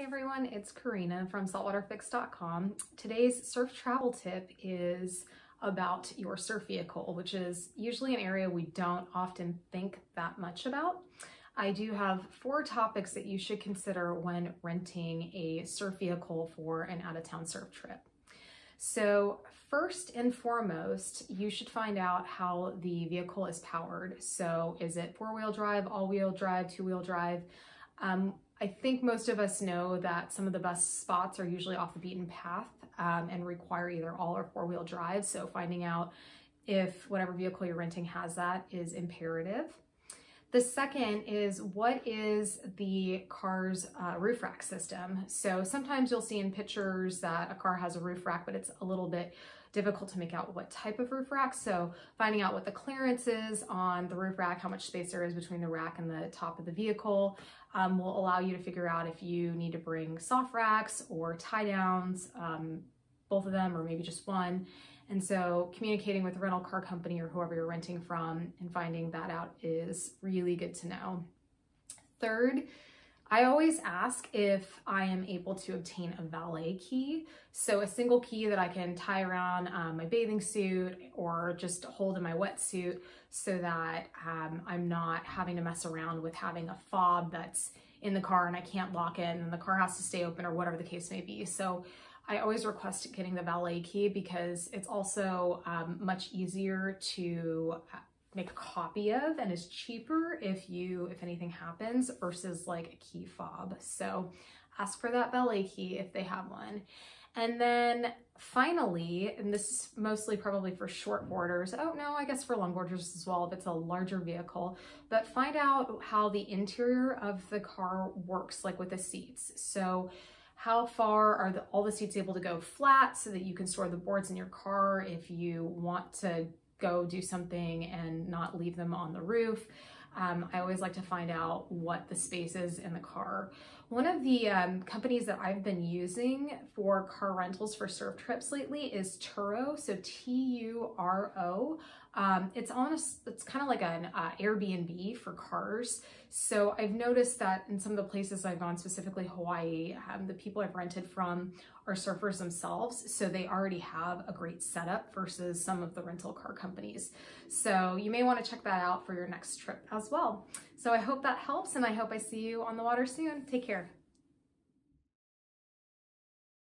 Hey everyone, it's Karina from saltwaterfix.com. Today's surf travel tip is about your surf vehicle, which is usually an area we don't often think that much about. I do have four topics that you should consider when renting a surf vehicle for an out-of-town surf trip. So first and foremost, you should find out how the vehicle is powered. So is it four-wheel drive, all-wheel drive, two-wheel drive? Um, I think most of us know that some of the best spots are usually off the beaten path um, and require either all or four wheel drive. So finding out if whatever vehicle you're renting has that is imperative. The second is what is the car's uh, roof rack system? So sometimes you'll see in pictures that a car has a roof rack, but it's a little bit difficult to make out what type of roof rack. So finding out what the clearance is on the roof rack, how much space there is between the rack and the top of the vehicle um, will allow you to figure out if you need to bring soft racks or tie downs, um, both of them or maybe just one. And so communicating with the rental car company or whoever you're renting from and finding that out is really good to know. Third, I always ask if I am able to obtain a valet key. So a single key that I can tie around um, my bathing suit or just hold in my wetsuit so that um, I'm not having to mess around with having a fob that's in the car and I can't lock it and the car has to stay open or whatever the case may be. So I always request getting the valet key because it's also um, much easier to make a copy of and is cheaper if you, if anything happens versus like a key fob. So ask for that valet key if they have one. And then finally, and this is mostly probably for short boarders. oh no, I guess for long boarders as well if it's a larger vehicle, but find out how the interior of the car works, like with the seats. So how far are the, all the seats able to go flat so that you can store the boards in your car if you want to go do something and not leave them on the roof. Um, I always like to find out what the space is in the car. One of the um, companies that I've been using for car rentals for surf trips lately is Turo, so T-U-R-O. Um, it's on a, it's kind of like an uh, Airbnb for cars. So I've noticed that in some of the places I've gone, specifically Hawaii, um, the people I've rented from are surfers themselves. So they already have a great setup versus some of the rental car companies. So you may want to check that out for your next trip as well. So I hope that helps and I hope I see you on the water soon. Take care.